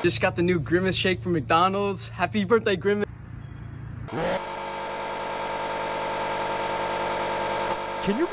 Just got the new Grimace shake from McDonald's. Happy birthday, Grimace. Can you